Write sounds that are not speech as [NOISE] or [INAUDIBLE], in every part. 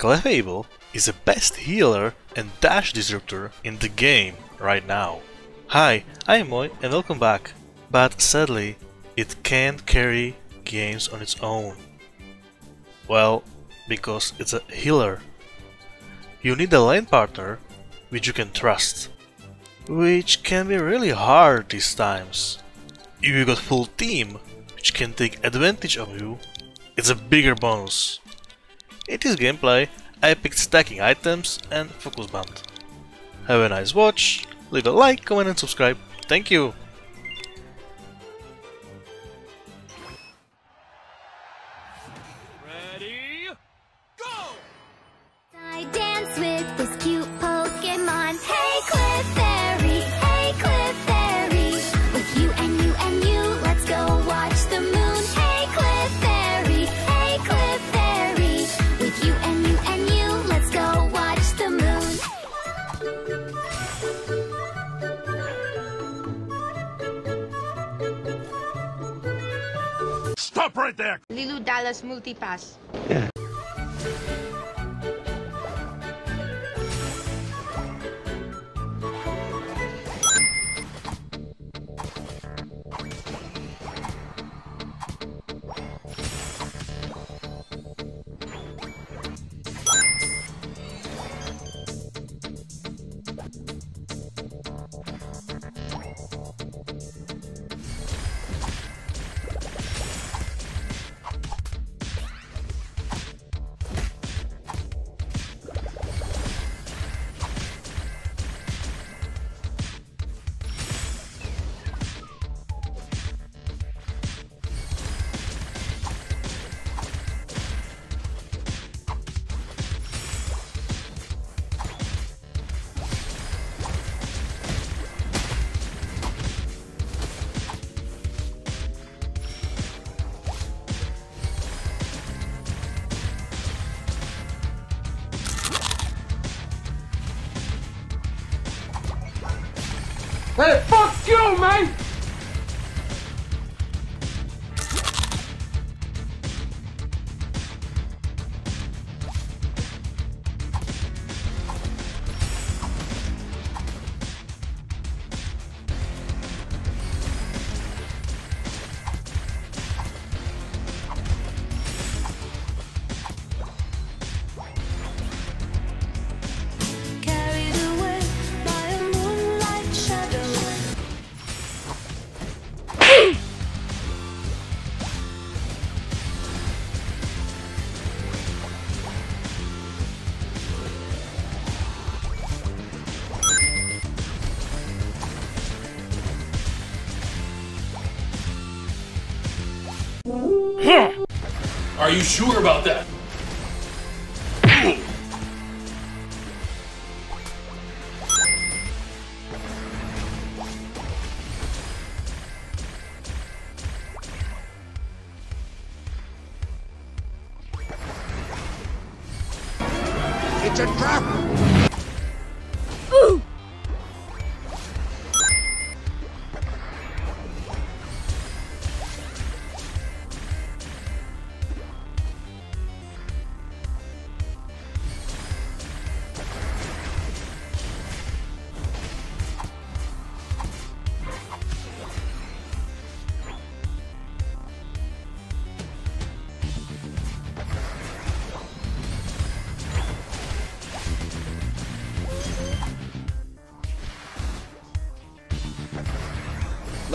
Clefable is the best healer and dash disruptor in the game right now. Hi, I am Moy and welcome back. But sadly, it can't carry games on its own. Well, because it's a healer. You need a lane partner which you can trust. Which can be really hard these times. If you got full team which can take advantage of you, it's a bigger bonus. In this gameplay, I picked stacking items and focus band. Have a nice watch, leave a like, comment and subscribe. Thank you! Ready, go! Stop right there! Leeloo Dallas Multipass. Hey, man! Hmm. Are you sure about that? It's a trap!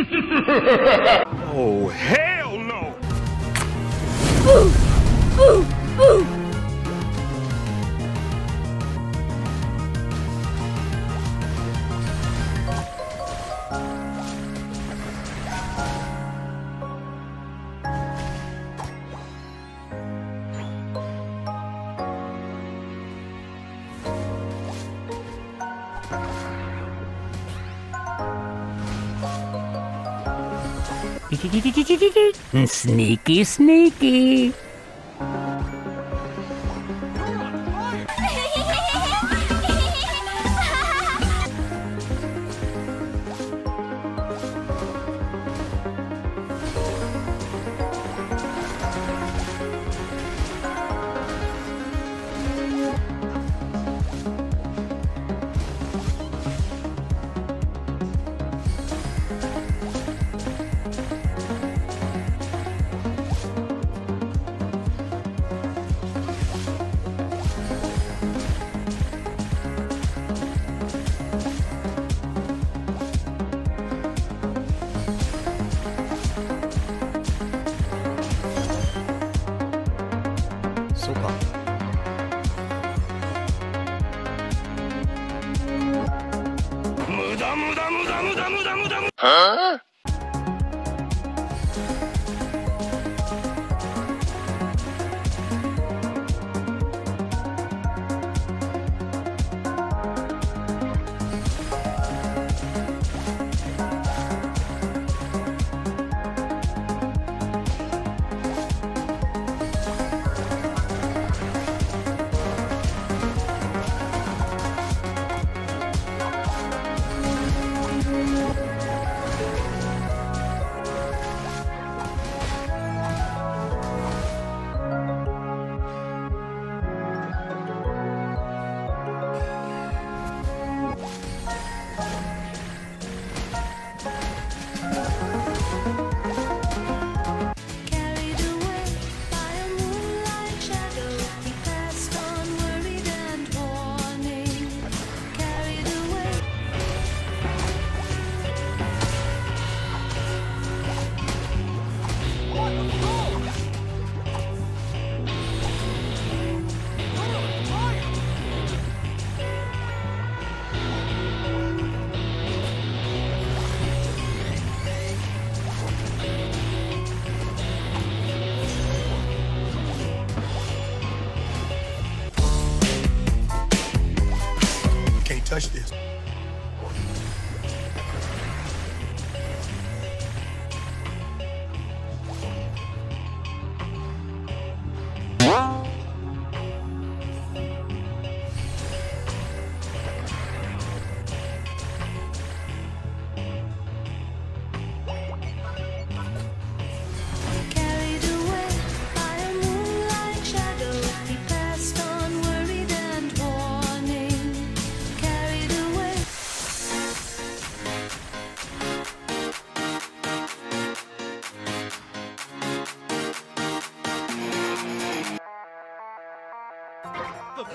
[LAUGHS] Oh, hell Sneaky, sneaky. 打不打不打不打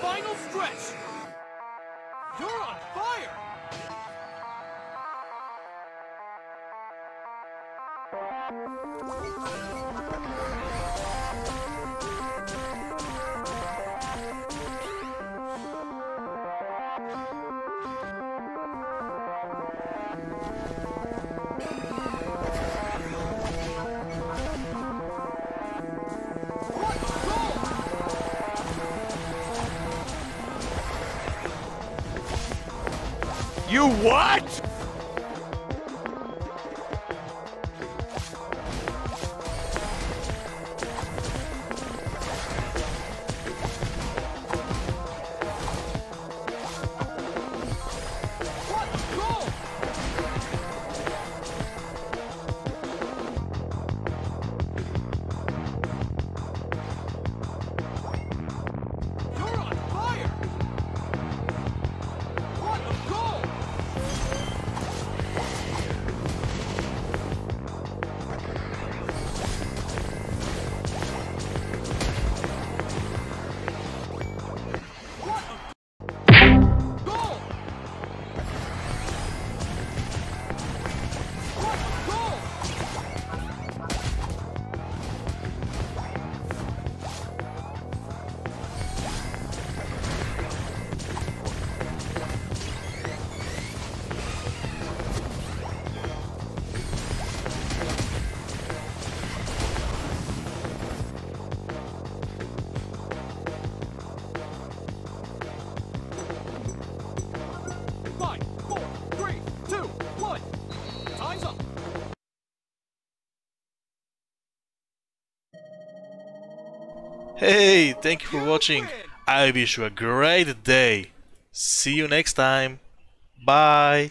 final stretch! You what? Hey, thank you for watching. I wish you a great day. See you next time. Bye.